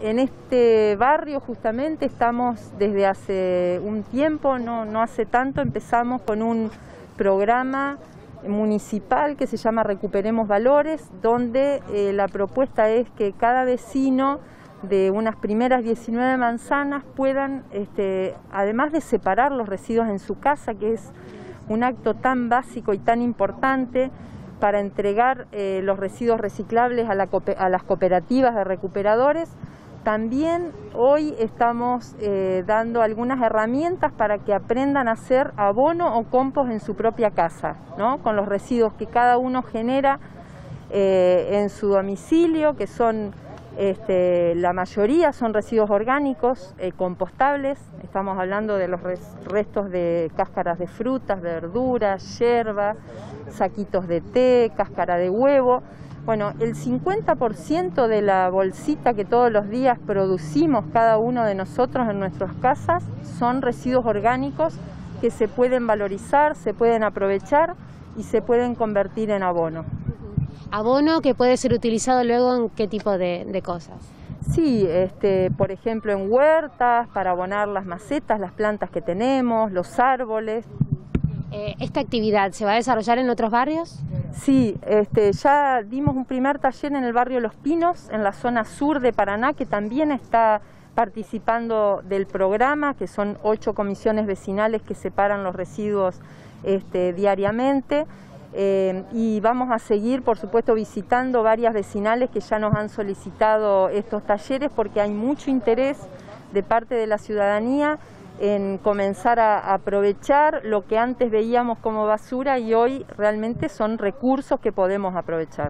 en este barrio justamente estamos desde hace un tiempo, no, hace tanto, empezamos con un programa municipal que se llama Recuperemos Valores, donde eh, la propuesta es que cada vecino de unas primeras 19 manzanas puedan, este, además de separar los residuos en su casa, que es un acto tan básico y tan importante para entregar eh, los residuos reciclables a, las cooperativas de recuperadores, también hoy estamos eh, dando algunas herramientas para que aprendan a hacer abono o compost en su propia casa, ¿no? con los residuos que cada uno genera eh, en su domicilio, que son este, la mayoría son residuos orgánicos, eh, compostables, estamos hablando de los restos de cáscaras de frutas, verduras, hierba, saquitos de té, cáscara de huevo. Bueno, el 50% de la bolsita que todos los días producimos cada uno de nosotros en nuestras casas son residuos orgánicos que se pueden valorizar, se pueden aprovechar y se pueden convertir en abono. Abono que puede ser utilizado luego en qué tipo de, cosas. Sí, este, por ejemplo en huertas, para abonar las macetas, las plantas que tenemos, los árboles. Eh, ¿Esta actividad se va a desarrollar en otros barrios? Sí, este, ya dimos un primer taller en el barrio Los Pinos, en la zona sur de Paraná, que también está participando del programa, que son ocho comisiones vecinales que separan los residuos este, diariamente. Eh, y vamos a seguir, por supuesto, visitando varias vecinales que ya nos han solicitado estos talleres porque hay mucho interés de parte de la ciudadanía en comenzar a aprovechar lo que antes veíamos como basura y hoy realmente son recursos que podemos aprovechar.